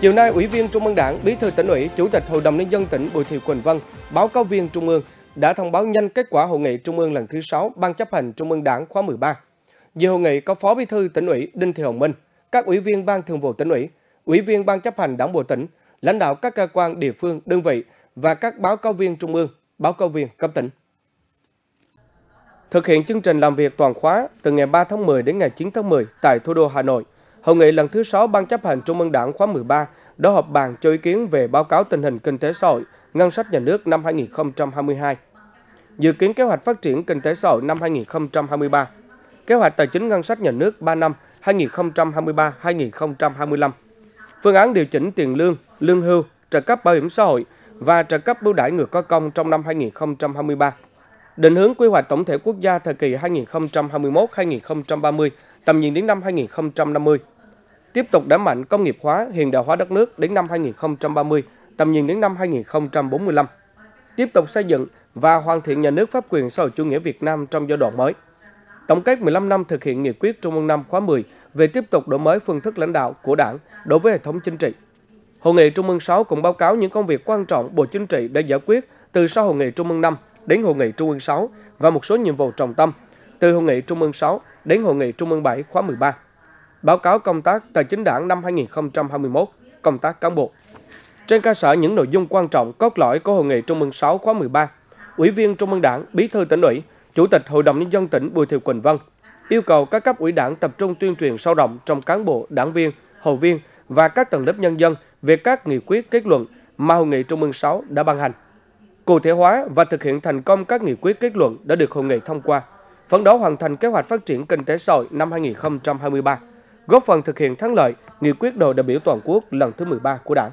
Chiều nay, Ủy viên Trung ương Đảng, Bí thư tỉnh ủy, Chủ tịch Hội đồng nhân dân tỉnh Bùi Thị Quỳnh Vân, báo cáo viên Trung ương đã thông báo nhanh kết quả hội nghị Trung ương lần thứ 6 Ban chấp hành Trung ương Đảng khóa 13. Dự hội nghị có Phó Bí thư tỉnh ủy Đinh Thị Hồng Minh, các ủy viên Ban Thường vụ tỉnh ủy, ủy viên Ban chấp hành Đảng bộ tỉnh, lãnh đạo các cơ quan địa phương, đơn vị và các báo cáo viên Trung ương, báo cáo viên cấp tỉnh. Thực hiện chương trình làm việc toàn khóa từ ngày 3 tháng 10 đến ngày 9 tháng 10 tại thủ đô Hà Nội, Hội nghị lần thứ 6 Ban chấp hành Trung ương Đảng khóa 13 đã họp bàn cho ý kiến về báo cáo tình hình kinh tế xã hội, ngân sách nhà nước năm 2022, dự kiến kế hoạch phát triển kinh tế xã hội năm 2023, kế hoạch tài chính ngân sách nhà nước 3 năm 2023-2025, phương án điều chỉnh tiền lương, lương hưu, trợ cấp bảo hiểm xã hội và trợ cấp ưu đãi người có công trong năm 2023. Định hướng quy hoạch tổng thể quốc gia thời kỳ 2021-2030, tầm nhìn đến năm 2050. Tiếp tục đẩy mạnh công nghiệp hóa, hiện đại hóa đất nước đến năm 2030, tầm nhìn đến năm 2045. Tiếp tục xây dựng và hoàn thiện nhà nước pháp quyền xã hội chủ nghĩa Việt Nam trong giai đoạn mới. Tổng kết 15 năm thực hiện nghị quyết Trung ương năm khóa 10 về tiếp tục đổi mới phương thức lãnh đạo của Đảng đối với hệ thống chính trị. Hội nghị Trung ương 6 cũng báo cáo những công việc quan trọng Bộ Chính trị đã giải quyết từ sau Hội nghị Trung ương 5 đến Hội nghị Trung ương 6 và một số nhiệm vụ trọng tâm từ Hội nghị Trung ương 6 đến Hội nghị Trung ương 7 khóa 13. Báo cáo công tác tài chính đảng năm 2021, công tác cán bộ. Trên cơ sở những nội dung quan trọng cốt lõi của Hội nghị Trung ương 6 khóa 13, Ủy viên Trung ương Đảng, Bí thư tỉnh ủy, Chủ tịch Hội đồng Nhân dân tỉnh Bùi Thị Quỳnh Vân yêu cầu các cấp ủy đảng tập trung tuyên truyền sâu rộng trong cán bộ, đảng viên, hội viên và các tầng lớp nhân dân về các nghị quyết kết luận mà Hội nghị Trung ương 6 đã ban hành. Cụ thể hóa và thực hiện thành công các nghị quyết kết luận đã được hội nghị thông qua, phấn đấu hoàn thành kế hoạch phát triển kinh tế xã hội năm 2023, góp phần thực hiện thắng lợi nghị quyết đại biểu toàn quốc lần thứ 13 của Đảng.